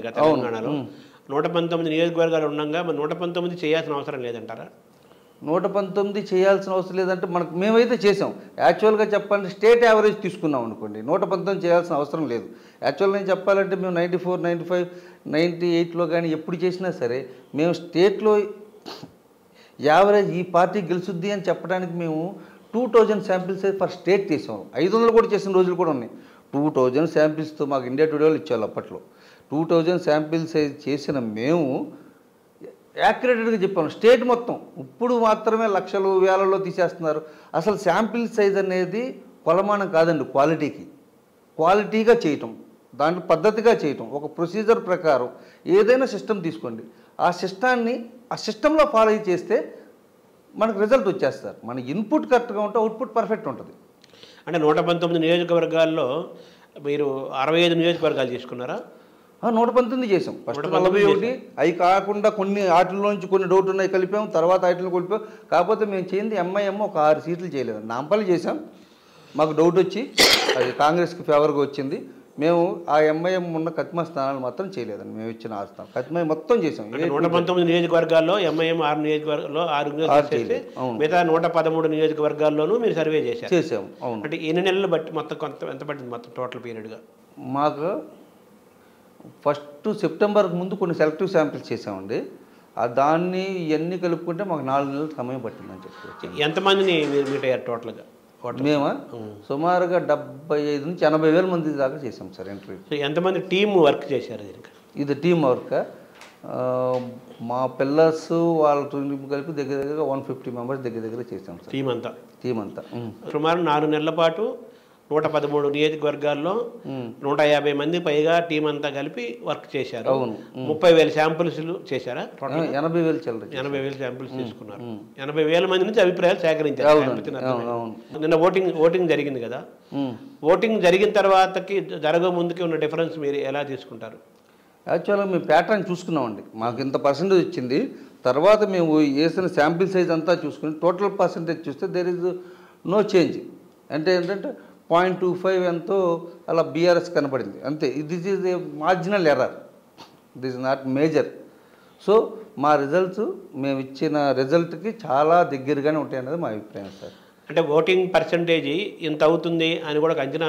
తెలంగాణలో. నూట పంతొమ్మిది నియోజకవర్గాలు ఉండగా మరి నూట పంతొమ్మిది చేయాల్సిన అవసరం లేదంటారా? నూట పంతొమ్మిది చేయాల్సిన అవసరం లేదంటే మనకు మేమైతే చేసాం యాక్చువల్గా చెప్పాలంటే స్టేట్ యావరేజ్ తీసుకున్నాం అనుకోండి. నూట పంతొమ్మిది చేయాల్సిన అవసరం లేదు. యాక్చువల్గా నేను చెప్పాలంటే మేము ninety four ninety five ninety ఎయిట్లో కానీ ఎప్పుడు చేసినా సరే మేము స్టేట్లో యావరేజ్ ఈ పార్టీ గెలుచుద్ది అని చెప్పడానికి మేము two thousand samples for state చేసాం ఐదు వందలు కూడా చేసిన రోజులు కూడా ఉన్నాయి. టూ థౌజండ్ శాంపిల్స్తో మాకు ఇండియా టుడే వాళ్ళు ఇచ్చేవాళ్ళు అప్పట్లో. టూ థౌజండ్ శాంపిల్స్ చేసిన మేము యాక్యురేటెడ్గా చెప్పాను. స్టేట్ మొత్తం. ఇప్పుడు మాత్రమే లక్షలు వేలలో తీసేస్తున్నారు. అసలు శాంపిల్ సైజ్ అనేది కొలమానం కాదండి క్వాలిటీకి. క్వాలిటీగా చేయటం దాంట్లో పద్ధతిగా చేయటం ఒక ప్రొసీజర్ ప్రకారం ఏదైనా సిస్టమ్ తీసుకోండి. ఆ సిస్టాన్ని ఆ సిస్టంలో ఫాలో చేస్తే మనకు రిజల్ట్ వచ్చేస్తారు. మన ఇన్పుట్ కరెక్ట్గా ఉంటే అవుట్పుట్ పర్ఫెక్ట్ ఉంటుంది. అంటే నూట పంతొమ్మిది నియోజకవర్గాల్లో మీరు అరవై ఐదు నియోజకవర్గాలు తీసుకున్నారా? నూట పంతొమ్మిది చేసాం ఫస్ట్ నలభై ఒకటి. అవి కాకుండా కొన్ని వాటిల్లోంచి కొన్ని డౌట్ ఉన్నాయి కలిపాం తర్వాత వాటిని కలిపాం. కాకపోతే మేము చేయింది ఎంఐఎం ఒక ఆరు సీట్లు చేయలేదు. నాంపల్లి చేసాం మాకు డౌట్ వచ్చి అది కాంగ్రెస్కి ఫేవర్గా వచ్చింది. మేము ఆ ఎంఐఎం ఉన్న కత్మా స్థానాలు మాత్రం చేయలేదండి. మేము ఇచ్చిన ఆ స్థానం కత్మా మొత్తం చేసాం నూట పంతొమ్మిది నియోజకవర్గాల్లో ఎంఐఎం ఆరు నియోజకవర్గాల్లో ఆరు. మిగతా నూట పదమూడు నియోజకవర్గాల్లోనూ మీరు సర్వే చేశారు. చేసాం అవును. అంటే ఎన్ని నెలలు బట్టి మొత్తం కొంత ఎంత పట్టింది మొత్తం టోటల్ పీరియడ్గా? మాకు ఫస్ట్ సెప్టెంబర్కి ముందు కొన్ని సెలెక్టివ్ శాంపిల్స్ చేసామండి ఆ దాన్ని ఇవన్నీ కలుపుకుంటే మాకు నాలుగు నెలలు సమయం పట్టిందని చెప్పి ఎంతమందిని మీరు మీట్ అయ్యారు టోటల్గా? మేమా? సుమారుగా డెబ్బై ఐదు నుంచి ఎనభై వేల మంది దాకా చేసాం సార్ ఇంటర్వ్యూ. ఎంతమంది టీం వర్క్ చేశారు ఇది టీం వర్క్. మా పిల్లర్స్ వాళ్ళ టీం కలిపి దగ్గర దగ్గర వన్ ఫిఫ్టీ మెంబర్స్ దగ్గర దగ్గర చేసాం సార్. టీం అంతా. టీం అంతా. సుమారు నాలుగు నెలల పాటు నూట పదమూడు నియోజకవర్గాల్లో. నూట యాభై మంది పైగా టీం అంతా కలిపి వర్క్ చేశారు. ముప్పై వేల శాంపుల్స్ చేశారా? ఎనభై వేలు ఎనభై వేల శాంపుల్స్ తీసుకున్నారు. ఎనభై వేల మంది నుంచి అభిప్రాయాలు సేకరించారు. నిన్న ఓటింగ్ ఓటింగ్ జరిగింది కదా. ఓటింగ్ జరిగిన తర్వాతకి జరగ ముందుకి ఉన్న డిఫరెన్స్ మీరు ఎలా తీసుకుంటారు? యాక్చువల్గా మేము ప్యాటర్న్ చూసుకున్నామండి. మాకు ఇంత పర్సెంటేజ్ వచ్చింది తర్వాత మేము వేసిన శాంపిల్ సైజ్ అంతా చూసుకుని టోటల్ పర్సెంటేజ్ చూస్తే దేర్ ఇస్ నో చేంజ్ అంటే ఏంటంటే పాయింట్ టూ ఫైవ్ ఎంతో అలా బీఆర్ఎస్ కనపడింది అంతే. This is a marginal error this not major so మా రిజల్ట్స్ మేము ఇచ్చిన రిజల్ట్కి చాలా దగ్గరగానే ఉంటాయి అనేది మా అభిప్రాయం సార్. అంటే ఓటింగ్ పర్సంటేజ్ ఇంత అవుతుంది అని కూడా ఒక అంచనా